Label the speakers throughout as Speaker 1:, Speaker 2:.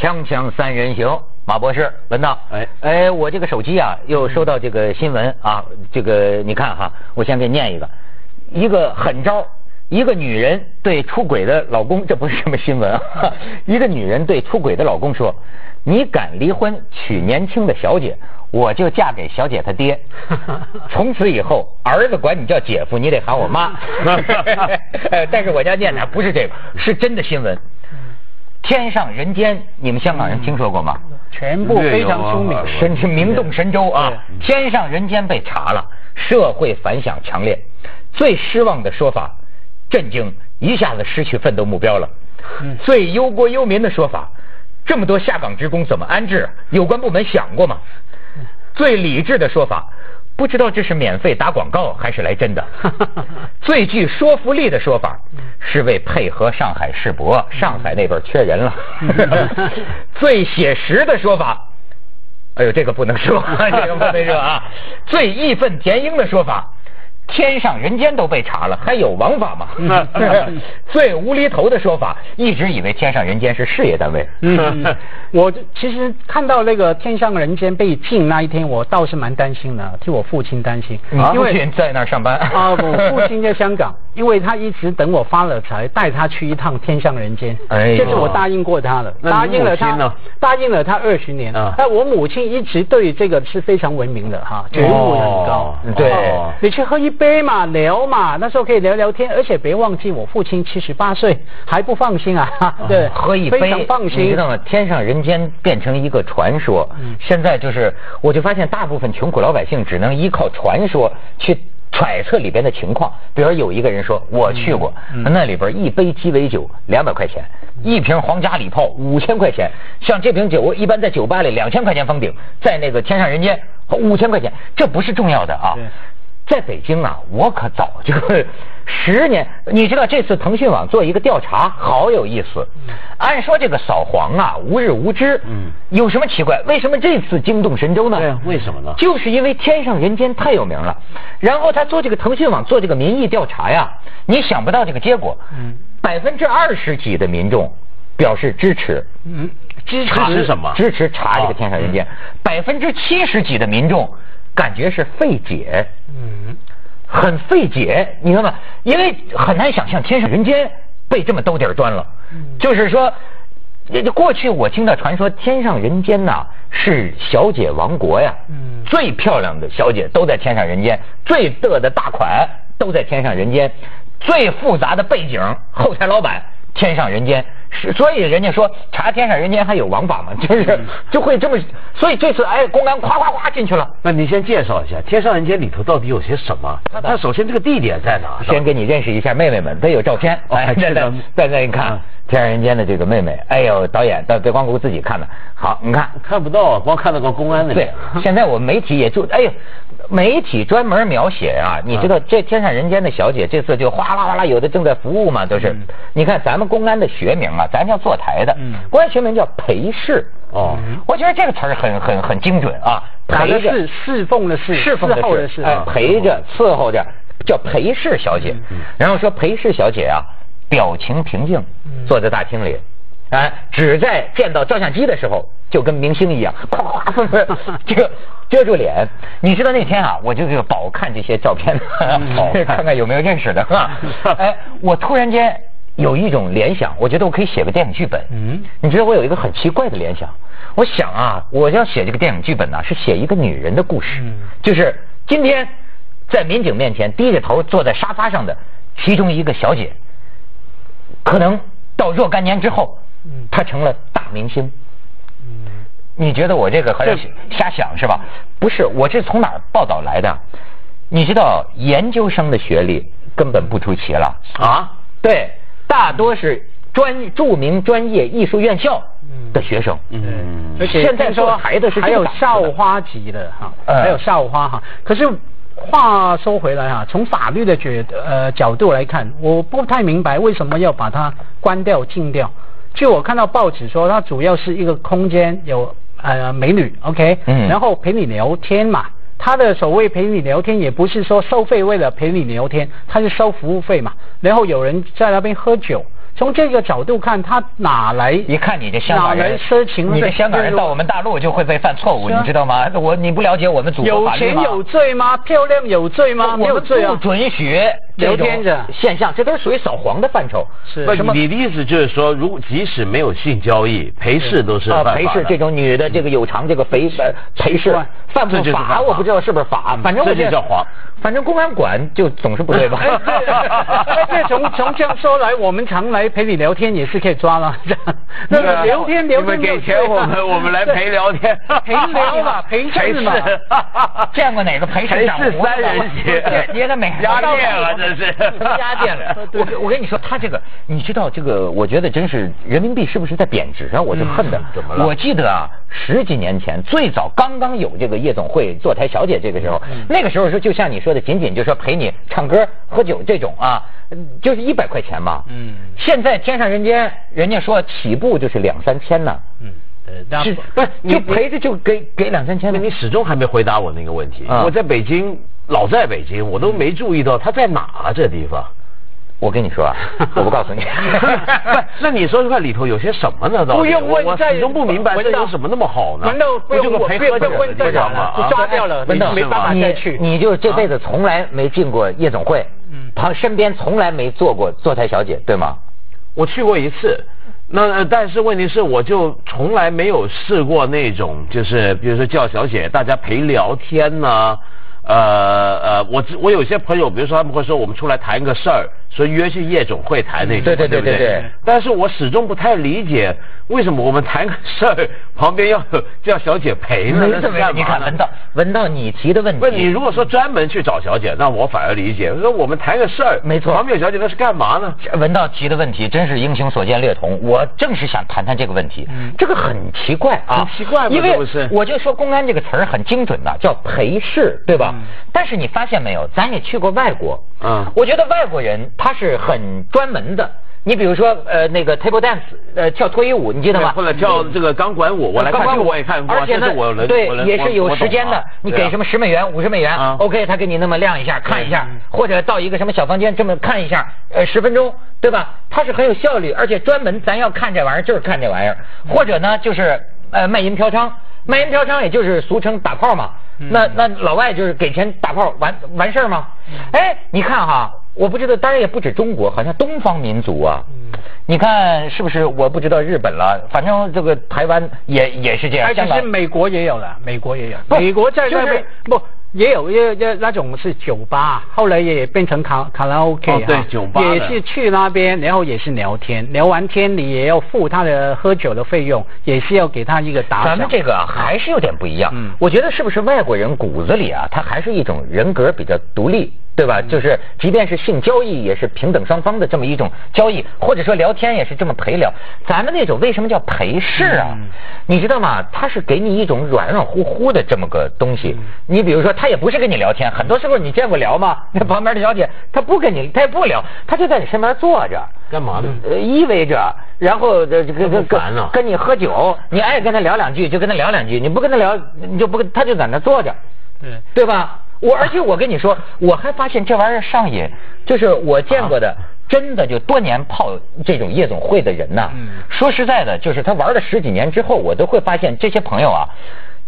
Speaker 1: 锵锵三人行，马博士，文道。
Speaker 2: 哎
Speaker 1: 哎，我这个手机啊，又收到这个新闻啊，这个你看哈，我先给你念一个，一个狠招，一个女人对出轨的老公，这不是什么新闻啊，一个女人对出轨的老公说：“你敢离婚娶年轻的小姐，我就嫁给小姐她爹。从此以后，儿子管你叫姐夫，你得喊我妈。”呃，但是我家念的不是这个，是真的新闻。天上人间，你们香港人听说过吗？
Speaker 3: 全部非常出名。
Speaker 1: 神是名动神州啊！天上人间被查了，社会反响强烈。最失望的说法，震惊，一下子失去奋斗目标了。最忧国忧民的说法，这么多下岗职工怎么安置？有关部门想过吗？最理智的说法，不知道这是免费打广告还是来真的。最具说服力的说法，是为配合上海世博，上海那边缺人了。最写实的说法，哎呦，这个不能说，这个不能说啊。最义愤填膺的说法。天上人间都被查了，还有王法吗？最无厘头的说法，一直以为天上人间是事业单位。
Speaker 3: 嗯，我其实看到那个天上人间被禁那一天，我倒是蛮担心的，替我父亲担心。
Speaker 1: 因为在那儿上班
Speaker 3: 啊，我父亲在香港，因为他一直等我发了财，带他去一趟天上人间。哎，这是我答应过他了，答应了他，答应了他二十年。哎，我母亲一直对这个是非常文明的哈，觉悟很高。
Speaker 1: 对，
Speaker 3: 你去喝一。杯嘛聊嘛，那时候可以聊聊天，而且别忘记我父亲七十八岁还不放心啊，对，
Speaker 1: 喝一杯，
Speaker 3: 非常放心。
Speaker 1: 你知道吗？天上人间变成一个传说，现在就是我就发现大部分穷苦老百姓只能依靠传说去揣测里边的情况。比如有一个人说我去过，那里边一杯鸡尾酒两百块钱，一瓶皇家礼炮五千块钱，像这瓶酒一般在酒吧里两千块钱封顶，在那个天上人间五千块钱，这不是重要的啊。在北京啊，我可早就十年。你知道这次腾讯网做一个调查，好有意思。按说这个扫黄啊，无日无之。嗯。有什么奇怪？为什么这次惊动神州呢？
Speaker 2: 对，为什么呢？
Speaker 1: 就是因为天上人间太有名了。然后他做这个腾讯网做这个民意调查呀，你想不到这个结果。嗯。百分之二十几的民众表示支持。
Speaker 2: 嗯。支持什么？
Speaker 1: 支持查这个天上人间。百分之七十几的民众。感觉是费解，嗯，很费解，你知道吗？因为很难想象天上人间被这么兜底儿端了。就是说，过去我听到传说天上人间呐是小姐王国呀，嗯，最漂亮的小姐都在天上人间，最得的大款都在天上人间，最复杂的背景后台老板天上人间。是，所以人家说查天上人间还有王法嘛，就是就会这么，所以这次哎，公安夸夸夸进去了。
Speaker 2: 那你先介绍一下天上人间里头到底有些什么？他他首先这个地点在哪？
Speaker 1: 先给你认识一下妹妹们，都有照片。哎，在在在那你看天上人间的这个妹妹，哎呦，导演到北光顾自己看的。好，你看
Speaker 2: 看不到，光看到个公安的。
Speaker 1: 对，现在我们媒体也就哎呦。媒体专门描写啊，你知道这天上人间的小姐这次就哗啦哗啦，有的正在服务嘛，都是。你看咱们公安的学名啊，咱叫坐台的，公安学名叫陪侍。哦，我觉得这个词儿很很很精准啊。
Speaker 3: 陪着侍奉的侍，
Speaker 1: 侍奉的侍，哎，陪着伺候着，叫陪侍小姐。然后说陪侍小姐啊，表情平静，坐在大厅里，哎，只在见到照相机的时候。就跟明星一样，咵咵咵，这个遮住脸。你知道那天啊，我就个饱看这些照片，看看有没有认识的哈。哎，我突然间有一种联想，我觉得我可以写个电影剧本。嗯，你知道我有一个很奇怪的联想，我想啊，我要写这个电影剧本呢，是写一个女人的故事。就是今天在民警面前低着头坐在沙发上的其中一个小姐，可能到若干年之后，他成了大明星。你觉得我这个好像瞎想是吧？不是，我这从哪儿报道来的？你知道研究生的学历根本不出奇了啊？对，大多是专著名专业艺术院校的学生。
Speaker 3: 嗯，而且现在说孩子是还有校花级的哈，还有校花哈。可是话说回来哈，从法律的角呃角度来看，我不太明白为什么要把它关掉禁掉。就我看到报纸说，它主要是一个空间有。呃，美女，OK，嗯，然后陪你聊天嘛。他的所谓陪你聊天，也不是说收费为了陪你聊天，他是收服务费嘛。然后有人在那边喝酒，从这个角度看，他哪来？
Speaker 1: 一看你这香港人，你这香港人到我们大陆就会被犯错误，你知道吗？我你不了解我们祖国
Speaker 3: 法律吗？有钱有罪吗？漂亮有罪吗？
Speaker 1: 没有罪啊！不准许
Speaker 3: 聊天
Speaker 1: 的现象，这都是属于扫黄的范畴。
Speaker 2: 是。什么你的意思就是说，如果即使没有性交易，陪侍都是
Speaker 1: 陪侍这种女的，这个有偿这个陪陪侍犯不法？我不知道是不是法，反正我
Speaker 2: 这叫黄。
Speaker 1: 反正公安管就总是不对吧？
Speaker 3: 这从从这样说来，我们常来陪你聊天也是可以抓了。那个聊天聊天，
Speaker 2: 你们给钱我们，我们来 陪聊天，
Speaker 3: 陪聊嘛，陪事嘛。
Speaker 1: 见过哪个陪
Speaker 2: 事三人行？
Speaker 1: 你看没？
Speaker 2: 压店了，这是
Speaker 1: 压店了。我我跟你说，他这个，你知道这个？我觉得真是人民币是不是在贬值啊？我就恨的。
Speaker 2: 怎么了？
Speaker 1: 我记得啊，十几年前最早刚刚有这个夜总会坐台小姐，这个时候，那个时候说就像你说。的仅仅就说陪你唱歌喝酒这种啊，就是一百块钱嘛。嗯。现在天上人间，人家说起步就是两三千呢。嗯。是，不是就陪着就给给两三千？
Speaker 2: 那你始终还没回答我那个问题。我在北京，老在北京，我都没注意到他在哪啊？这地方。
Speaker 1: 我跟你说啊，我不告诉你。
Speaker 2: 不，那你说说看里头有些什么呢？
Speaker 3: 不用问，
Speaker 2: 我始终不明白这有什么那么好呢？
Speaker 3: 难道不用我
Speaker 2: 陪喝酒
Speaker 3: 的地方吗？就抓掉了，没办法再去。
Speaker 1: 你就这辈子从来没进过夜总会，旁身边从来没坐过坐台小姐，对吗？
Speaker 2: 我去过一次，那但是问题是，我就从来没有试过那种，就是比如说叫小姐，大家陪聊天呢。呃呃，我我有些朋友，比如说他们会说我们出来谈个事儿，说约去夜总会谈那种，
Speaker 1: 对对对对对。
Speaker 2: 但是我始终不太理解，为什么我们谈个事儿旁边要 叫小姐陪呢？
Speaker 1: 你看文道，文道你提的问题。
Speaker 2: 不，你如果说专门去找小姐，那我反而理解。说我们谈个事儿，
Speaker 1: 没错，
Speaker 2: 旁边有小姐那是干嘛呢？
Speaker 1: 文道提的问题真是英雄所见略同，我正是想谈谈这个问题。这个很奇怪啊，
Speaker 2: 很奇怪，
Speaker 1: 因为我就说公安这个词儿很精准的，叫陪侍，对吧？但是你发现没有，咱也去过外国，嗯，我觉得外国人他是很专门的。你比如说，呃，那个 table dance，呃，跳脱衣舞，你记得吗？
Speaker 2: 或者跳这个钢管舞，我来看，我也看过。
Speaker 1: 而且呢，对，也是有时间的。你给什么十美元、五十美元，OK，他给你那么亮一下，看一下，或者到一个什么小房间这么看一下，呃，十分钟，对吧？它是很有效率，而且专门咱要看这玩意儿就是看这玩意儿，或者呢就是呃卖淫嫖娼，卖淫嫖娼也就是俗称打炮嘛。那那老外就是给钱打炮完完事儿吗？哎，你看哈，我不知道，当然也不止中国，好像东方民族啊，你看是不是？我不知道日本了，反正这个台湾也也是这样。
Speaker 3: 而且是美国也有了，美国也有，美国在那边不。也有也也那种是酒吧，后来也变成卡卡拉 OK
Speaker 2: 啊，对，酒吧
Speaker 3: 也是去那边，然后也是聊天，聊完天你也要付他的喝酒的费用，也是要给他一个打
Speaker 1: 咱们这个还是有点不一样，嗯，我觉得是不是外国人骨子里啊，他还是一种人格比较独立。对吧？就是即便是性交易，也是平等双方的这么一种交易，或者说聊天也是这么陪聊。咱们那种为什么叫陪侍啊？你知道吗？他是给你一种软软乎乎的这么个东西。你比如说，他也不是跟你聊天，很多时候你见过聊吗？那旁边的小姐，她不跟你，她也不聊，她就在你身边坐着，
Speaker 2: 干嘛呢？呃，
Speaker 1: 依偎着，然后这这跟跟跟你喝酒，你爱跟他聊两句就跟他聊两句，你不跟他聊，你就不跟他就在那坐着，对对吧？我而且我跟你说，我还发现这玩意儿上瘾，就是我见过的，真的就多年泡这种夜总会的人呐。说实在的，就是他玩了十几年之后，我都会发现这些朋友啊。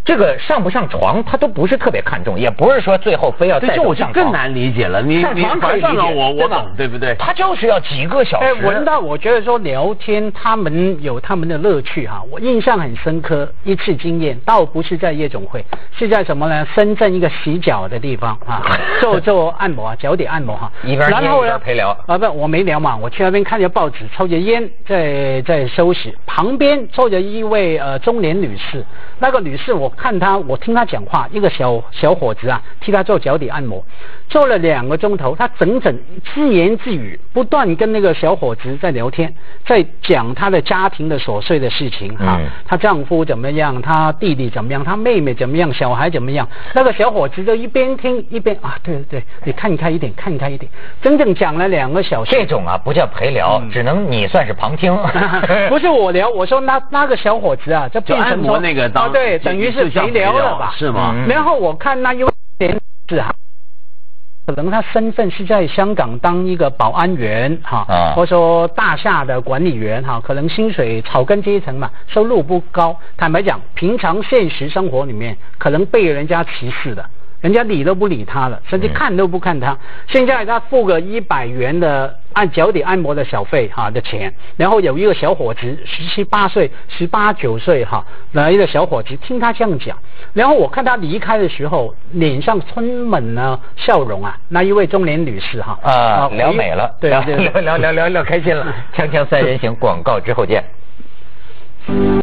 Speaker 1: 这个上不上床，他都不是特别看重，也不是说最后非要再上床。
Speaker 2: 更难理解了，你你
Speaker 1: 可以
Speaker 2: 上了我我懂，对不对？
Speaker 1: 他就是要几个小时。
Speaker 3: 文道，我觉得说聊天，他们有他们的乐趣哈。我印象很深刻，一次经验，倒不是在夜总会，是在什么呢？深圳一个洗脚的地方啊，做做按摩啊，脚底按摩哈。
Speaker 1: 然后呢？陪聊
Speaker 3: 啊？不，我没聊嘛，我去那边看着报纸，抽着烟，在在休息。旁边坐着一位呃中年女士，那个女士我。看他，我听他讲话，一个小小伙子啊，替他做脚底按摩，做了两个钟头，他整整自言自语，不断跟那个小伙子在聊天，在讲他的家庭的琐碎的事情啊，他丈夫怎么样，他弟弟怎么样，他妹妹怎么样，小孩怎么样，那个小伙子就一边听一边啊，对对对，你看开一点，看开一点，整整讲了两个小时。
Speaker 1: 这种啊，不叫陪聊，只能你算是旁听。
Speaker 3: 不是我聊，我说那那个小伙子啊，就变成
Speaker 2: 那个
Speaker 3: 啊，对，等于是。陪聊了吧？
Speaker 2: 是吗？
Speaker 3: 然后我看那有点是啊。可能他身份是在香港当一个保安员哈，或者说大厦的管理员哈，可能薪水草根阶层嘛，收入不高。坦白讲，平常现实生活里面可能被人家歧视的。人家理都不理他了，甚至看都不看他。现在他付个一百元的按脚底按摩的小费哈的钱，然后有一个小伙子十七八岁、十八九岁哈来一个小伙子听他这样讲，然后我看他离开的时候脸上充满了笑容啊，那一位中年女士哈
Speaker 1: 啊聊美了，
Speaker 3: 对
Speaker 1: 聊聊聊聊聊开心了。锵锵三人行广告之后见。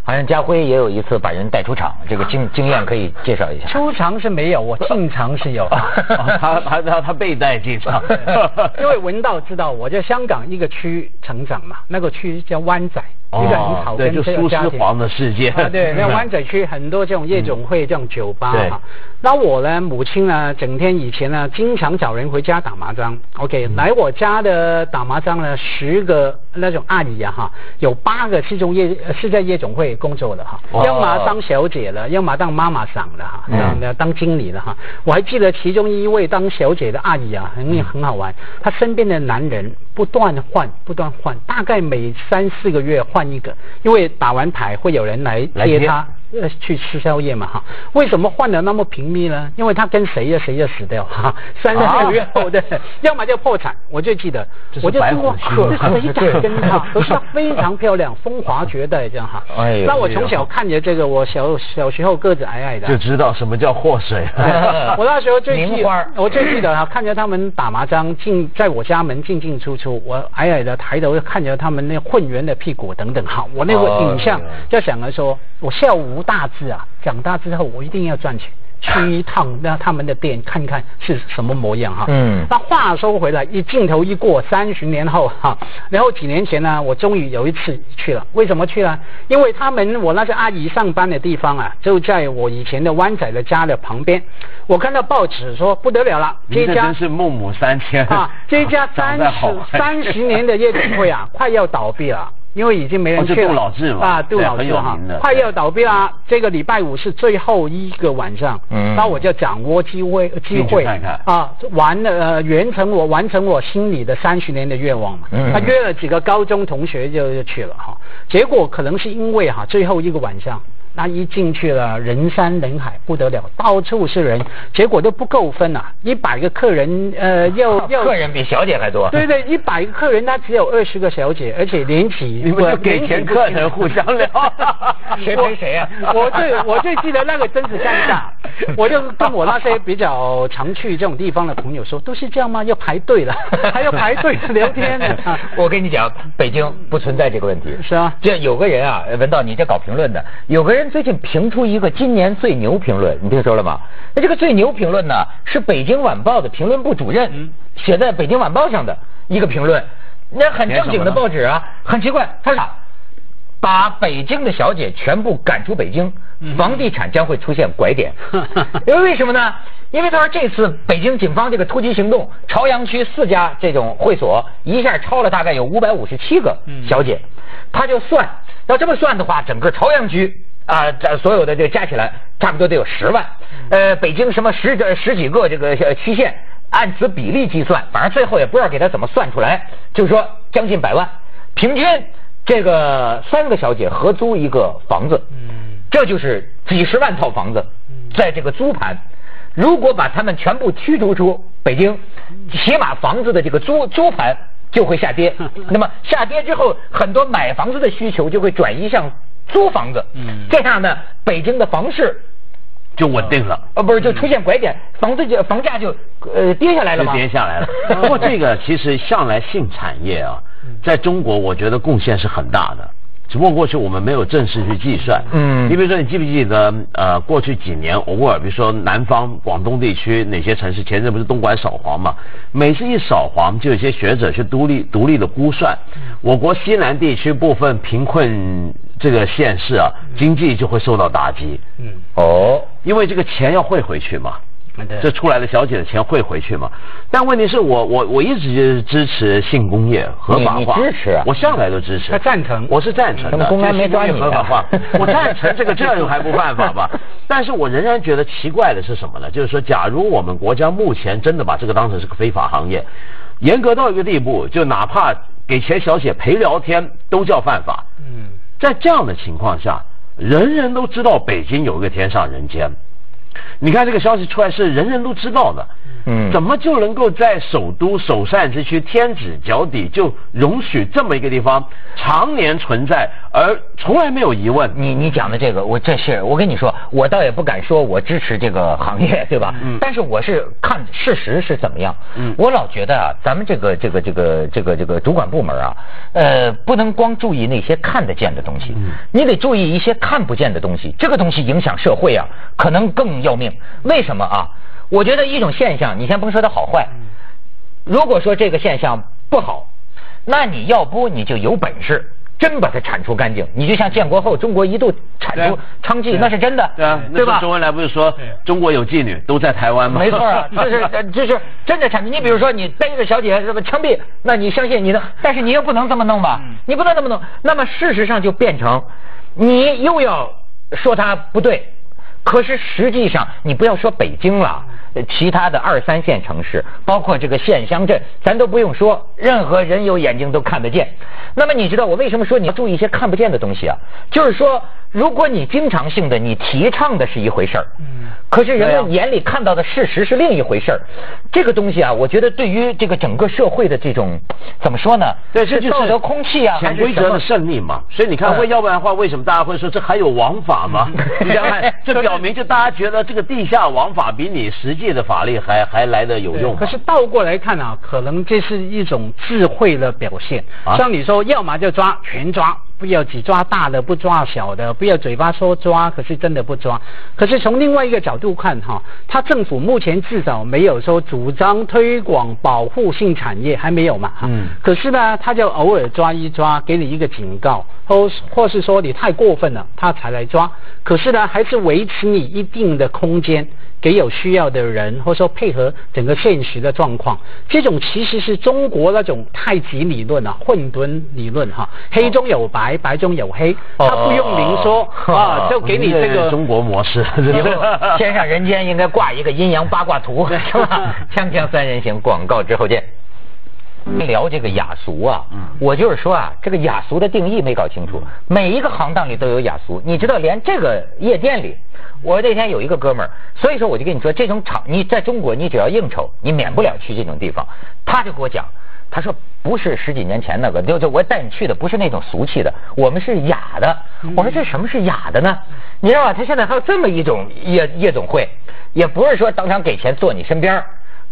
Speaker 1: 好像家辉也有一次把人带出场，这个经经验可以介绍一下。
Speaker 3: 出场是没有，我进场是有。
Speaker 2: 他他他他被带进场，
Speaker 3: 因为文道知道我在香港一个区成长嘛，那个区叫湾仔。一个很草根
Speaker 2: 的家庭，苏施黄的世界
Speaker 3: 啊，对，那湾仔区很多这种夜总会、这种酒吧哈。那我呢，母亲呢，整天以前呢，经常找人回家打麻将。OK，来我家的打麻将呢，十个那种阿姨啊哈，有八个是中夜是在夜总会工作的哈，要么当小姐了，要么当妈妈桑的哈，当当经理了哈。我还记得其中一位当小姐的阿姨啊，很很好玩，她身边的男人不断换，不断换，大概每三四个月换。换一个，因为打完牌会有人来接他。呃，去吃宵夜嘛哈？为什么换的那么频密呢？因为他跟谁呀谁就死掉哈，三个月后对，要么就破产。我就记得，我就听过，这谁 敢跟他？可是他非常漂亮，风华绝代这样哈。哎那我从小看着这个，我小小时候个子矮矮的，
Speaker 2: 就知道什么叫祸水。
Speaker 3: 我那时候最记，我最记得哈，看着他们打麻将进在我家门进进出出，我矮矮的抬头看着他们那混圆的屁股等等哈，我那个影像就想着说，我下午。大志啊，长大之后我一定要赚钱，去一趟那他们的店看看是什么模样哈。嗯。那话说回来，一镜头一过，三十年后哈，然后几年前呢，我终于有一次去了。为什么去呢？因为他们我那些阿姨上班的地方啊，就在我以前的湾仔的家的旁边。我看到报纸说不得了了，
Speaker 2: 这家真是孟母三迁啊！
Speaker 3: 这家三十三十年的夜总会啊，快要倒闭了。因为已经没人去
Speaker 2: 了，杜老志嘛，
Speaker 3: 啊，杜老志哈，快要倒闭了。这个礼拜五是最后一个晚上，嗯，那我就掌握机会，机会啊，完了，呃，完成我完成我心里的三十年的愿望嘛。嗯他约了几个高中同学就去了哈，结果可能是因为哈最后一个晚上。那一进去了，人山人海，不得了，到处是人，结果都不够分呐！一百个客人，呃，要要
Speaker 1: 客人比小姐还多。
Speaker 3: 对对，一百个客人，他只有二十个小姐，而且连起，
Speaker 2: 你们就给钱客人互相聊，
Speaker 1: 谁陪谁啊？
Speaker 3: 我最我最记得那个真是尴尬，我就跟我那些比较常去这种地方的朋友说，都是这样吗？要排队了，还要排队聊天呢。
Speaker 1: 我跟你讲，北京不存在这个问题。
Speaker 3: 是啊，
Speaker 1: 这有个人啊，文道，你这搞评论的，有个人。最近评出一个今年最牛评论，你听说了吗？那这个最牛评论呢，是北京晚报的评论部主任写在北京晚报上的一个评论，那很正经的报纸啊，很奇怪，他说把北京的小姐全部赶出北京，房地产将会出现拐点。因为为什么呢？因为他说这次北京警方这个突击行动，朝阳区四家这种会所一下超了大概有五百五十七个小姐，他就算。要这么算的话，整个朝阳区啊，这所有的这加起来，差不多得有十万。呃，北京什么十十几个这个区县，按此比例计算，反正最后也不知道给他怎么算出来，就是说将近百万，平均这个三个小姐合租一个房子，这就是几十万套房子，在这个租盘，如果把他们全部驱逐出北京，起码房子的这个租租盘。就会下跌，那么下跌之后，很多买房子的需求就会转移向租房子，嗯，这样呢，北京的房市
Speaker 2: 就稳定了，
Speaker 1: 呃，不是就出现拐点，房子就房价就呃跌下来了吗？
Speaker 2: 跌下来了。不过这个其实向来性产业啊，在中国我觉得贡献是很大的。只不过过去我们没有正式去计算。嗯，你比如说，你记不记得呃，过去几年偶尔，比如说南方广东地区哪些城市前阵不是东莞扫黄嘛？每次一扫黄，就有些学者去独立独立的估算，我国西南地区部分贫困这个县市啊，经济就会受到打击。嗯，哦，因为这个钱要汇回去嘛。这出来的小姐的钱汇回去嘛？但问题是我我我一直就是支持性工业合法化，
Speaker 1: 支持，
Speaker 2: 我向来都支持，
Speaker 3: 他赞成，
Speaker 2: 我是赞成的。
Speaker 1: 公安没抓你
Speaker 2: 合法化，我赞成这个，这样还不犯法吧？但是我仍然觉得奇怪的是什么呢？就是说，假如我们国家目前真的把这个当成是个非法行业，严格到一个地步，就哪怕给钱小姐陪聊天都叫犯法。嗯，在这样的情况下，人人都知道北京有一个天上人间。你看这个消息出来是人人都知道的，嗯，怎么就能够在首都首善之区天子脚底就容许这么一个地方常年存在，而从来没有疑问？
Speaker 1: 你你讲的这个，我这是我跟你说，我倒也不敢说我支持这个行业，对吧？嗯。但是我是看事实是怎么样。嗯。我老觉得啊，咱们这个这个这个这个这个主管部门啊，呃，不能光注意那些看得见的东西，嗯你得注意一些看不见的东西。这个东西影响社会啊，可能更要命。为什么啊？我觉得一种现象，你先甭说它好坏。如果说这个现象不好，那你要不你就有本事，真把它铲除干净。你就像建国后中国一度铲除娼妓，那是真的，
Speaker 2: 对啊，
Speaker 1: 对吧？
Speaker 2: 周恩来不是说中国有妓女都在台湾吗？
Speaker 1: 没错啊，这是这是真的铲除。你比如说你背着小姐什么枪毙，那你相信你的？但是你又不能这么弄吧？你不能这么弄。那么事实上就变成，你又要说他不对。可是实际上，你不要说北京了，其他的二三线城市，包括这个县乡镇，咱都不用说，任何人有眼睛都看得见。那么你知道我为什么说你要注意一些看不见的东西啊？就是说，如果你经常性的你提倡的是一回事儿，嗯，可是人们眼里看到的事实是另一回事儿。这个东西啊，我觉得对于这个整个社会的这种怎么说呢？
Speaker 2: 对，这就是
Speaker 1: 道德空气啊，
Speaker 2: 潜规则的胜利嘛。所以你看，为要不然的话，为什么大家会说这还有王法吗？你想看，这表明就大家觉得这个地下王法比你实际的法律还还来的有用。
Speaker 3: 可是倒过来看啊，可能这是一种智慧的表现。像你说。要么就抓，全抓，不要只抓大的，不抓小的，不要嘴巴说抓，可是真的不抓。可是从另外一个角度看，哈，他政府目前至少没有说主张推广保护性产业，还没有嘛，哈。嗯。可是呢，他就偶尔抓一抓，给你一个警告，或或是说你太过分了，他才来抓。可是呢，还是维持你一定的空间。给有需要的人，或者说配合整个现实的状况，这种其实是中国那种太极理论啊，混沌理论哈，黑中有白，白中有黑，他不用明说啊，就给你这个
Speaker 2: 中国模式。
Speaker 1: 以后天上人间应该挂一个阴阳八卦图，是吧？锵锵三人行，广告之后见。聊这个雅俗啊，我就是说啊，这个雅俗的定义没搞清楚。每一个行当里都有雅俗，你知道，连这个夜店里。我那天有一个哥们儿，所以说我就跟你说，这种场你在中国，你只要应酬，你免不了去这种地方。他就给我讲，他说不是十几年前那个，就就我带你去的不是那种俗气的，我们是雅的。我说这什么是雅的呢？你知道吧？他现在还有这么一种夜夜总会，也不是说当场给钱坐你身边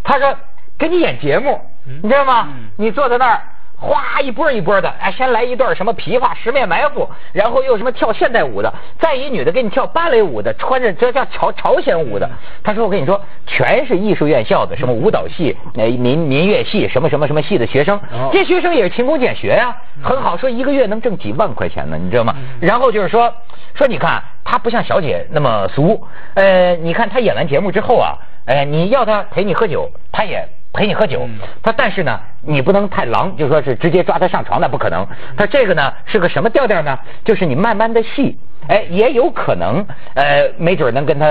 Speaker 1: 他说给你演节目，你知道吗？你坐在那儿。哗一波一波的，哎，先来一段什么琵琶十面埋伏，然后又什么跳现代舞的，再一女的给你跳芭蕾舞的，穿着这叫朝朝鲜舞的。他说我跟你说，全是艺术院校的，什么舞蹈系、呃民民乐系，什么什么什么系的学生，这学生也是勤工俭学呀，很好，说一个月能挣几万块钱呢，你知道吗？然后就是说说你看他不像小姐那么俗，呃，你看他演完节目之后啊，哎，你要他陪你喝酒，他也。陪你喝酒，他但是呢，你不能太狼，就说是直接抓他上床，那不可能。他这个呢是个什么调调呢？就是你慢慢的戏，哎，也有可能，呃，没准能跟他，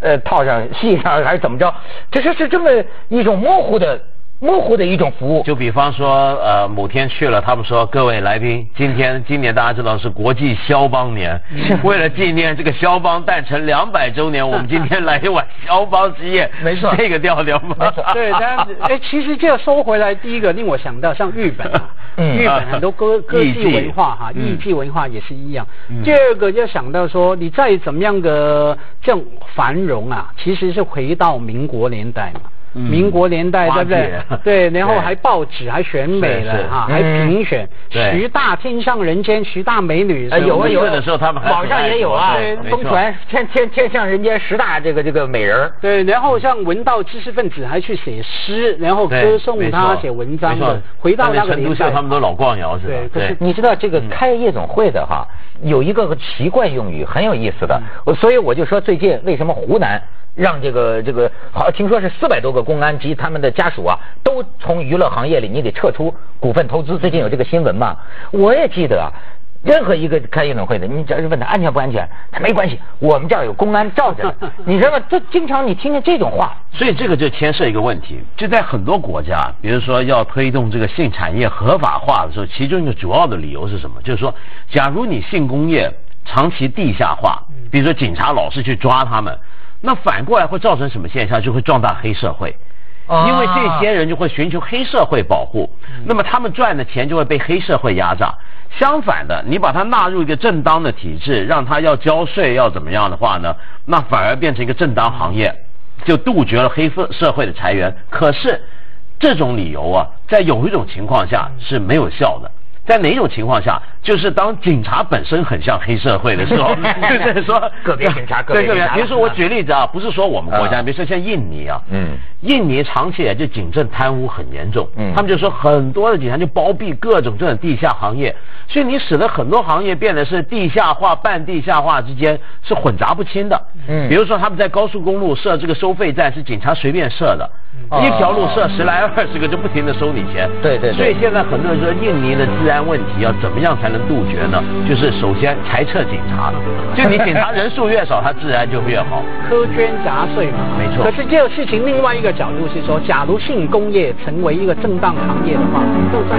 Speaker 1: 呃，套上戏上还是怎么着？这是是这么一种模糊的。模糊的一种服务，
Speaker 2: 就比方说，呃，某天去了，他们说各位来宾，今天今年大家知道是国际肖邦年，为了纪念这个肖邦诞辰两百周年，我们今天来一碗肖邦之夜，
Speaker 1: 没错，
Speaker 2: 这个调调
Speaker 3: 吗？对，但 哎，其实这个收回来，第一个令我想到像日本啊，日本很多歌歌剧文化哈，艺伎文化也是一样。第二个就想到说，你再怎么样的这种繁荣啊，其实是回到民国年代嘛。民国年代对不对？对，然后还报纸还选美了哈，还评选十大天上人间十大美女。
Speaker 1: 有啊有
Speaker 2: 的时候他们
Speaker 1: 网上也有啊，疯传天天天上人间十大这个这个美人。
Speaker 3: 对，然后像文道知识分子还去写诗，然后歌颂他写文章的。回到那个年代，
Speaker 2: 他们都老逛窑是吧？
Speaker 3: 对，可是
Speaker 1: 你知道这个开夜总会的哈，有一个奇怪用语很有意思的，所以我就说最近为什么湖南？让这个这个好，听说是四百多个公安及他们的家属啊，都从娱乐行业里你得撤出股份投资。最近有这个新闻嘛？我也记得。任何一个开夜总会的，你只要是问他安全不安全，他没关系，我们这儿有公安罩着。你知道吗？这经常你听见这种话，
Speaker 2: 所以这个就牵涉一个问题，就在很多国家，比如说要推动这个性产业合法化的时候，其中一个主要的理由是什么？就是说，假如你性工业长期地下化，比如说警察老是去抓他们，那反过来会造成什么现象？就会壮大黑社会，因为这些人就会寻求黑社会保护，那么他们赚的钱就会被黑社会压榨。相反的，你把它纳入一个正当的体制，让他要交税要怎么样的话呢？那反而变成一个正当行业，就杜绝了黑社社会的裁员。可是，这种理由啊，在有一种情况下是没有效的。在哪种情况下？就是当警察本身很像黑社会的时候，就是说
Speaker 1: 个别警察，个别警察。
Speaker 2: 比如说我举例子啊，不是说我们国家，比如说像印尼啊，嗯，印尼长期以来就警政贪污很严重，嗯，他们就说很多的警察就包庇各种这种地下行业，所以你使得很多行业变得是地下化、半地下化之间是混杂不清的，嗯，比如说他们在高速公路设这个收费站是警察随便设的，一条路设十来二十个就不停的收你钱，
Speaker 1: 对对，
Speaker 2: 所以现在很多人说印尼的治安问题要怎么样才能杜绝？呢，就是首先裁撤警察，就你警察人数越少，他自然就越好。
Speaker 3: 苛捐杂税嘛，
Speaker 2: 没错。
Speaker 3: 可是这个事情另外一个角度是说，假如性工业成为一个正当行业的话，就在。